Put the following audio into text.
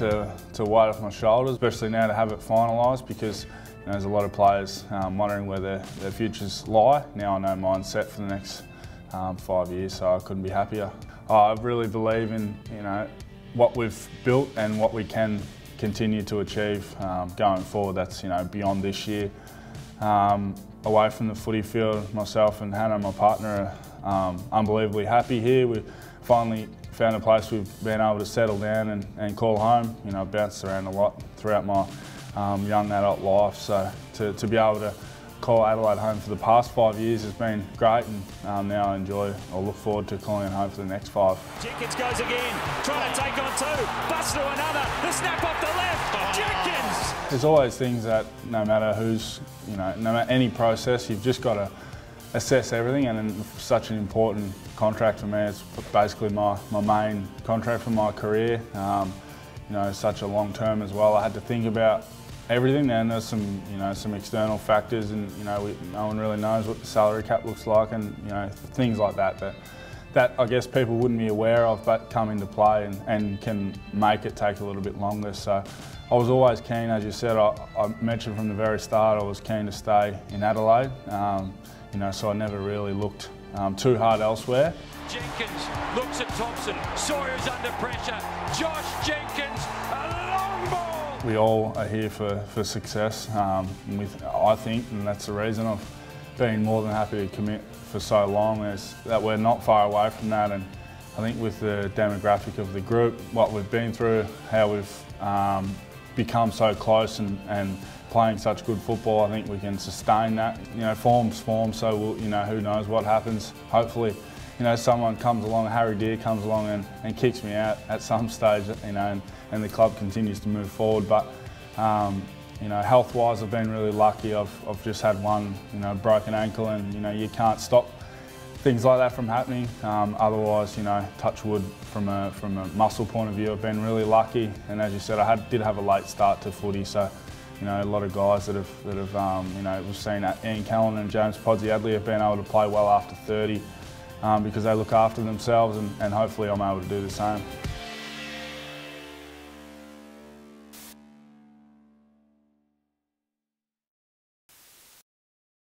to, to weight off my shoulders, especially now to have it finalised because you know, there's a lot of players um, wondering where their, their futures lie. Now I know mine's set for the next um, five years, so I couldn't be happier. I really believe in you know what we've built and what we can continue to achieve um, going forward. That's you know beyond this year. Um, away from the footy field, myself and Hannah, my partner, are um, unbelievably happy here. We finally found a place we've been able to settle down and, and call home. You know, I've bounced around a lot throughout my um, young adult life, so to, to be able to call Adelaide home for the past five years has been great and um, now I enjoy or look forward to calling it home for the next five. Jenkins goes again, trying to take on two, bust to another, the snap off the left, Jenkins! There's always things that no matter who's, you know, no matter any process, you've just got to assess everything and such an important contract for me. It's basically my, my main contract for my career. Um, you know, such a long term as well. I had to think about everything. And there's some, you know, some external factors, and you know, we, no one really knows what the salary cap looks like, and you know, things like that. That, that I guess people wouldn't be aware of, but come into play and, and can make it take a little bit longer. So I was always keen, as you said, I, I mentioned from the very start, I was keen to stay in Adelaide. Um, you know, so I never really looked um, too hard elsewhere. Jenkins looks at Thompson. Sawyer's under pressure. Josh Jenkins, a long ball we all are here for, for success, um, with, I think, and that's the reason I've been more than happy to commit for so long, is that we're not far away from that. And I think with the demographic of the group, what we've been through, how we've um, become so close and, and playing such good football, I think we can sustain that. You know, form's form, so we'll, you know, who knows what happens. Hopefully, you know, someone comes along, Harry Deer comes along and, and kicks me out at some stage, you know, and, and the club continues to move forward. But, um, you know, health-wise, I've been really lucky. I've, I've just had one, you know, broken ankle and, you know, you can't stop things like that from happening. Um, otherwise, you know, touch wood from a, from a muscle point of view, I've been really lucky. And as you said, I had, did have a late start to footy, so you know, a lot of guys that have, that have um, you know, we've seen Ian Callinan and James Podsiadly have been able to play well after 30 um, because they look after themselves and, and hopefully I'm able to do the same.